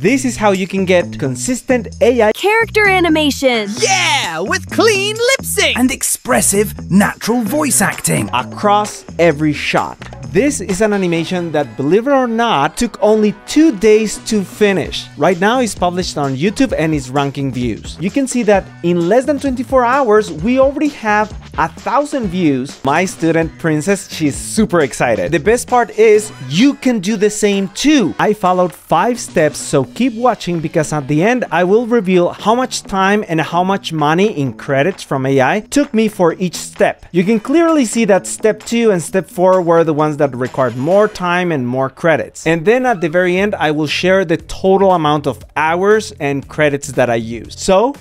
This is how you can get consistent AI Character animation. Yeah, with clean lip sync. and expressive natural voice acting. across every shot. This is an animation that, believe it or not, took only two days to finish. Right now, it's published on YouTube and is ranking views. You can see that in less than 24 hours, we already have a thousand views. My student Princess, she's super excited. The best part is you can do the same too. I followed five steps, so keep watching because at the end, I will reveal how much time and how much money in credits from AI took me for each step. You can clearly see that step two and step four were the ones that required more time and more credits. And then at the very end, I will share the total amount of hours and credits that I used. So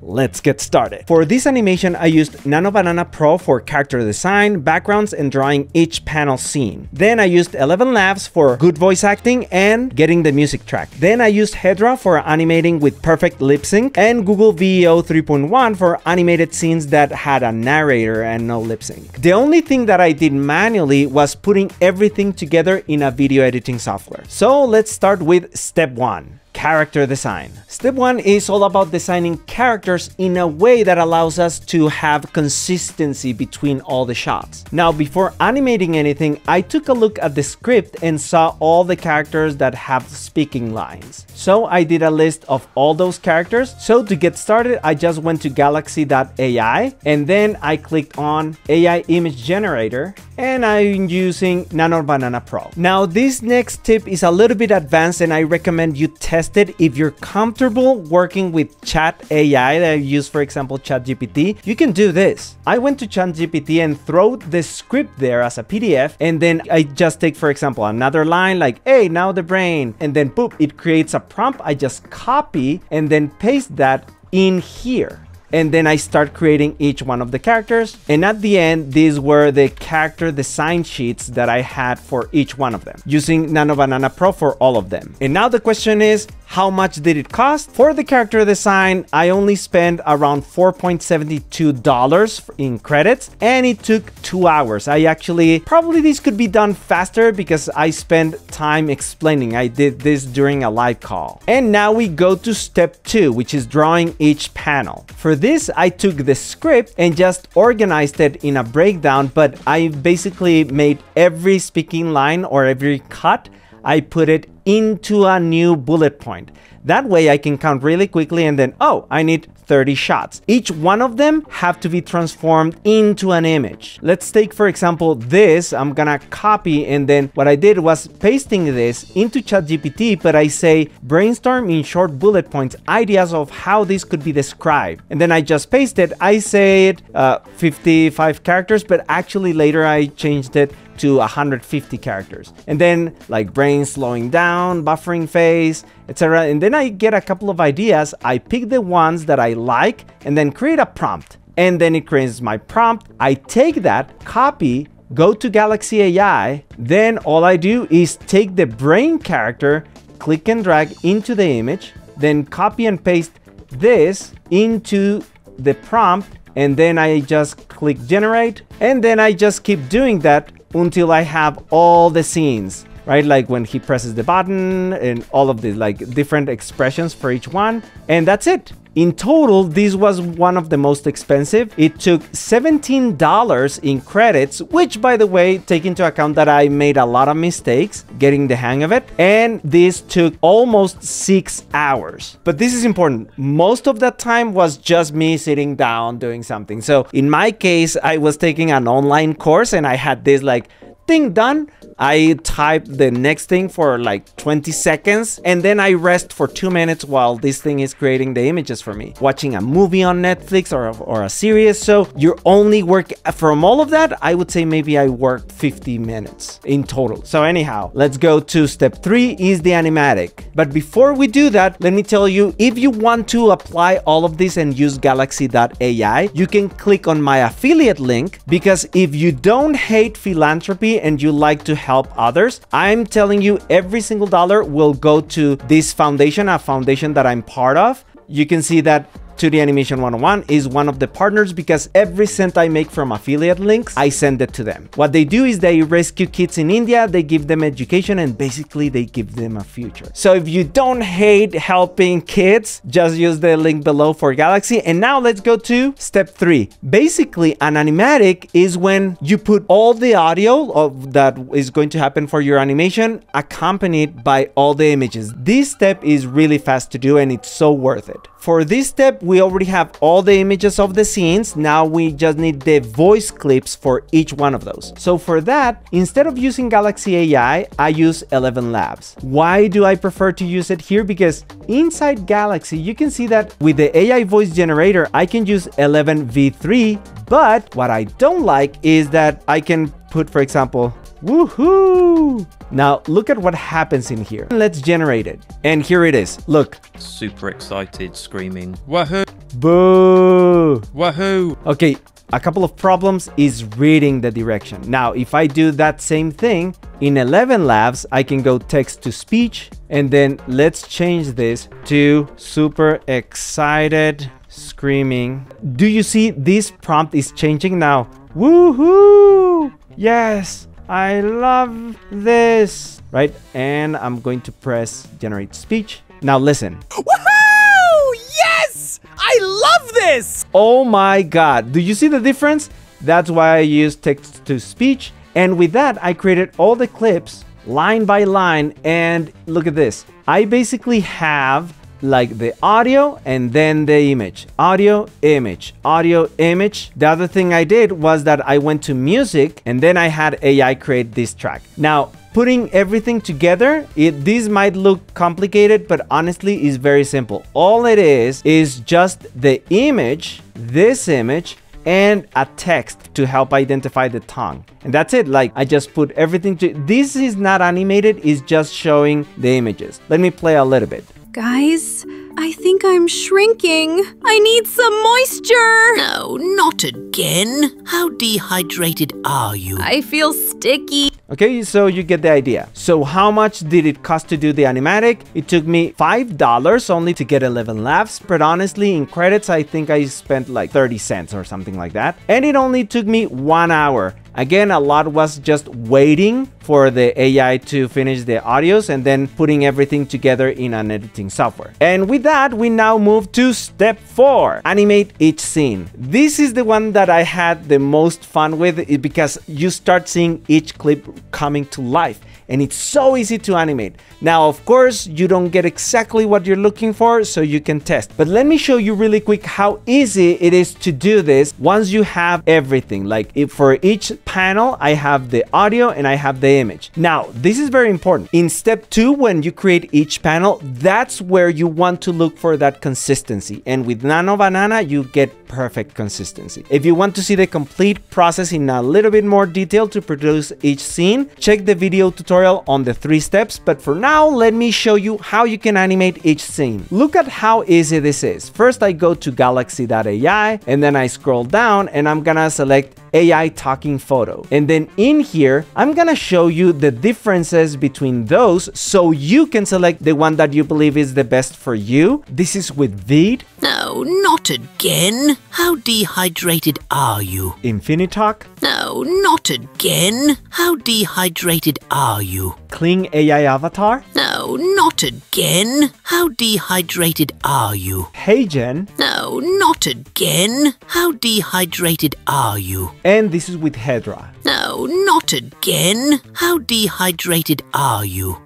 Let's get started. For this animation, I used Nano Banana Pro for character design, backgrounds, and drawing each panel scene. Then I used ElevenLabs for good voice acting and getting the music track. Then I used Hedra for animating with perfect lip sync and Google VEO 3.1 for animated scenes that had a narrator and no lip sync. The only thing that I did manually was putting everything together in a video editing software. So let's start with step one character design. Step one is all about designing characters in a way that allows us to have consistency between all the shots. Now, before animating anything, I took a look at the script and saw all the characters that have speaking lines. So I did a list of all those characters. So to get started, I just went to galaxy.ai and then I clicked on AI image generator and I'm using Nano Banana Pro. Now, this next tip is a little bit advanced and I recommend you test it if you're comfortable working with chat AI that I use, for example, ChatGPT. You can do this. I went to ChatGPT and throw the script there as a PDF, and then I just take, for example, another line like, hey, now the brain, and then boop, it creates a prompt. I just copy and then paste that in here and then I start creating each one of the characters. And at the end, these were the character design sheets that I had for each one of them, using Nano Banana Pro for all of them. And now the question is, how much did it cost? For the character design, I only spent around $4.72 in credits, and it took two hours. I actually, probably this could be done faster because I spent time explaining. I did this during a live call. And now we go to step two, which is drawing each panel. For this, I took the script and just organized it in a breakdown, but I basically made every speaking line or every cut, I put it into a new bullet point. That way I can count really quickly and then, oh, I need 30 shots. Each one of them have to be transformed into an image. Let's take, for example, this. I'm gonna copy and then what I did was pasting this into ChatGPT, but I say brainstorm in short bullet points ideas of how this could be described. And then I just paste it. I said uh, 55 characters, but actually later I changed it to 150 characters. And then like brain slowing down buffering phase etc and then i get a couple of ideas. I pick the ones that i like and then create a prompt. And then it creates my prompt. I take that copy go to galaxy ai then all i do is take the brain character click and drag into the image then copy and paste this into the prompt. And then I just click generate. And then I just keep doing that until I have all the scenes right? Like when he presses the button and all of the like different expressions for each one and that's it in total this was one of the most expensive. It took $17 in credits which by the way take into account that I made a lot of mistakes getting the hang of it and this took almost six hours. But this is important. Most of that time was just me sitting down doing something. So in my case I was taking an online course and I had this like thing done, I type the next thing for like 20 seconds and then I rest for two minutes while this thing is creating the images for me. Watching a movie on Netflix or, or a series. So you're only work from all of that, I would say maybe I worked 50 minutes in total. So anyhow, let's go to step three is the animatic. But before we do that, let me tell you, if you want to apply all of this and use galaxy.ai, you can click on my affiliate link because if you don't hate philanthropy and you like to help others, I'm telling you every single dollar will go to this foundation, a foundation that I'm part of. You can see that 2D Animation 101 is one of the partners because every cent I make from affiliate links, I send it to them. What they do is they rescue kids in India, they give them education, and basically they give them a future. So if you don't hate helping kids, just use the link below for Galaxy. And now let's go to step three. Basically, an animatic is when you put all the audio of that is going to happen for your animation accompanied by all the images. This step is really fast to do and it's so worth it. For this step, we already have all the images of the scenes. Now we just need the voice clips for each one of those. So for that, instead of using Galaxy AI, I use ElevenLabs. Why do I prefer to use it here? Because inside Galaxy, you can see that with the AI voice generator, I can use Eleven V3, but what I don't like is that I can put, for example, Woohoo! Now look at what happens in here. Let's generate it. And here it is. Look. Super excited, screaming, Wahoo! Boo! Wahoo! Okay, a couple of problems is reading the direction. Now, if I do that same thing in ElevenLabs, I can go text to speech and then let's change this to super excited screaming. Do you see this prompt is changing now? Woohoo! Yes! I love this, right? And I'm going to press generate speech. Now listen. Woohoo! Yes! I love this! Oh my God. Do you see the difference? That's why I use text to speech. And with that, I created all the clips line by line. And look at this. I basically have like the audio and then the image. Audio image. Audio image. The other thing i did was that i went to music and then i had ai create this track. Now putting everything together it this might look complicated but honestly is very simple. All it is is just the image this image and a text to help identify the tongue. And that's it. Like i just put everything to this is not animated it's just showing the images. Let me play a little bit Guys, I think I'm shrinking. I need some moisture. No, not again. How dehydrated are you? I feel sticky. Okay, so you get the idea. So how much did it cost to do the animatic? It took me $5 only to get ElevenLabs, but honestly, in credits, I think I spent like 30 cents or something like that. And it only took me one hour. Again, a lot was just waiting for the AI to finish the audios and then putting everything together in an editing software. And with that, we now move to step four, animate each scene. This is the one that I had the most fun with eh, because you start seeing each clip coming to life and it's so easy to animate. Now, of course, you don't get exactly what you're looking for, so you can test. But let me show you really quick how easy it is to do this once you have everything. Like for each panel, I have the audio and I have the image. Now, this is very important. In step two, when you create each panel, that's where you want to look for that consistency. And with Nano Banana, you get perfect consistency. If you want to see the complete process in a little bit more detail to produce each scene, check the video tutorial on the three steps, but for now, let me show you how you can animate each scene. Look at how easy this is. First, I go to galaxy.ai and then I scroll down and I'm gonna select AI talking photo. And then in here, I'm gonna show you the differences between those so you can select the one that you believe is the best for you. This is with Vid. No, not again. How dehydrated are you? InfiniteTalk, No, not again. How dehydrated are you? Kling AI Avatar, No, not again. How dehydrated are you? HeyGen. No, not again. How dehydrated are you? And this is with Hedra. No, not again. How dehydrated are you?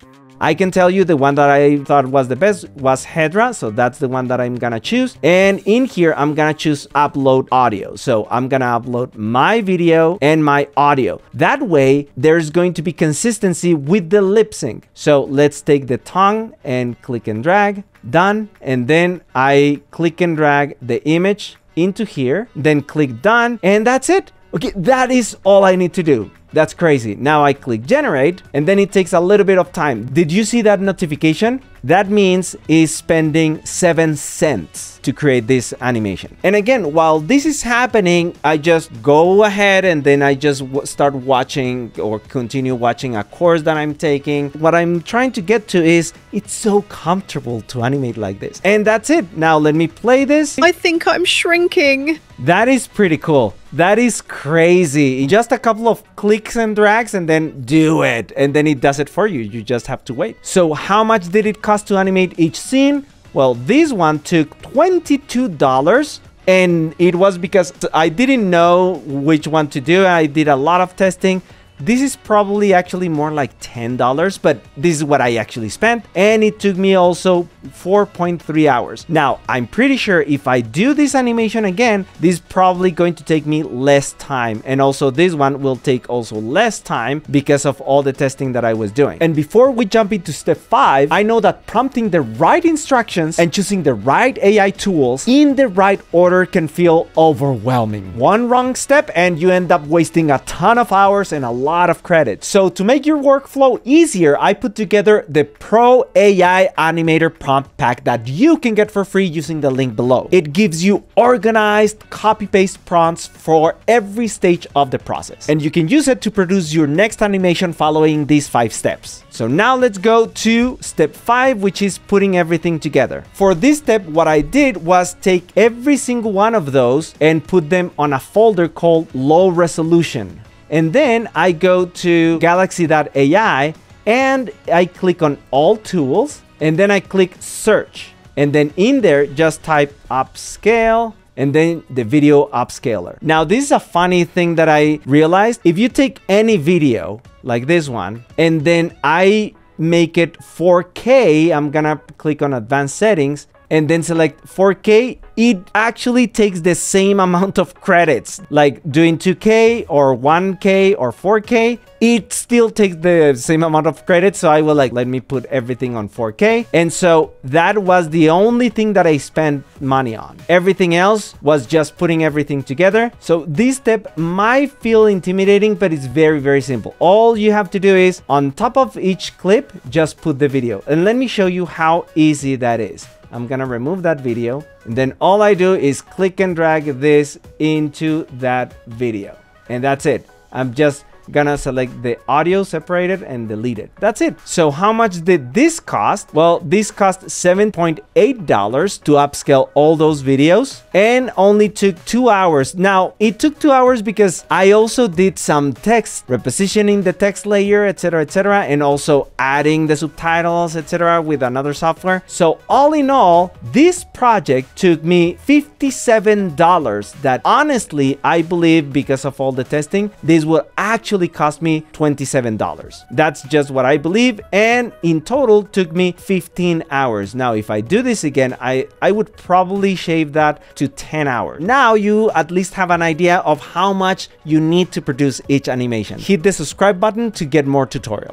I can tell you the one that I thought was the best was Hedra, so that's the one that I'm gonna choose. And in here, I'm gonna choose upload audio. So I'm gonna upload my video and my audio. That way, there's going to be consistency with the lip sync. So let's take the tongue and click and drag, done. And then I click and drag the image into here, then click done, and that's it. Okay, that is all I need to do. That's crazy. Now I click generate and then it takes a little bit of time. Did you see that notification? That means is spending 7 cents to create this animation. And again, while this is happening, I just go ahead and then I just start watching or continue watching a course that I'm taking. What I'm trying to get to is it's so comfortable to animate like this. And that's it. Now let me play this. I think I'm shrinking. That is pretty cool. That is crazy. Just a couple of clicks and drags and then do it. And then it does it for you. You just have to wait. So how much did it cost to animate each scene? Well, this one took $22 and it was because I didn't know which one to do. I did a lot of testing this is probably actually more like $10, but this is what I actually spent. And it took me also 4.3 hours. Now, I'm pretty sure if I do this animation again, this is probably going to take me less time. And also this one will take also less time because of all the testing that I was doing. And before we jump into step five, I know that prompting the right instructions and choosing the right AI tools in the right order can feel overwhelming. One wrong step and you end up wasting a ton of hours and a lot lot of credit. So to make your workflow easier, I put together the Pro AI Animator Prompt Pack that you can get for free using the link below. It gives you organized copy-paste prompts for every stage of the process. And you can use it to produce your next animation following these five steps. So now let's go to step five, which is putting everything together. For this step, what I did was take every single one of those and put them on a folder called low resolution. And then I go to galaxy.ai and I click on all tools and then I click search. And then in there, just type upscale and then the video upscaler. Now, this is a funny thing that I realized. If you take any video like this one and then I make it 4K, I'm gonna click on advanced settings and then select 4K, it actually takes the same amount of credits. Like doing 2K or 1K or 4K, it still takes the same amount of credits. So I will like, let me put everything on 4K. And so that was the only thing that I spent money on. Everything else was just putting everything together. So this step might feel intimidating, but it's very, very simple. All you have to do is on top of each clip, just put the video. And let me show you how easy that is. I'm gonna remove that video and then all I do is click and drag this into that video and that's it. I'm just gonna select the audio separated and delete it. That's it. So how much did this cost? Well, this cost $7.8 to upscale all those videos and only took two hours. Now, it took two hours because I also did some text, repositioning the text layer, etc, etc, and also adding the subtitles, etc with another software. So all in all, this project took me $57 that honestly, I believe because of all the testing, this will actually actually cost me $27. That's just what I believe and in total took me 15 hours. Now if I do this again, I, I would probably shave that to 10 hours. Now you at least have an idea of how much you need to produce each animation. Hit the subscribe button to get more tutorials.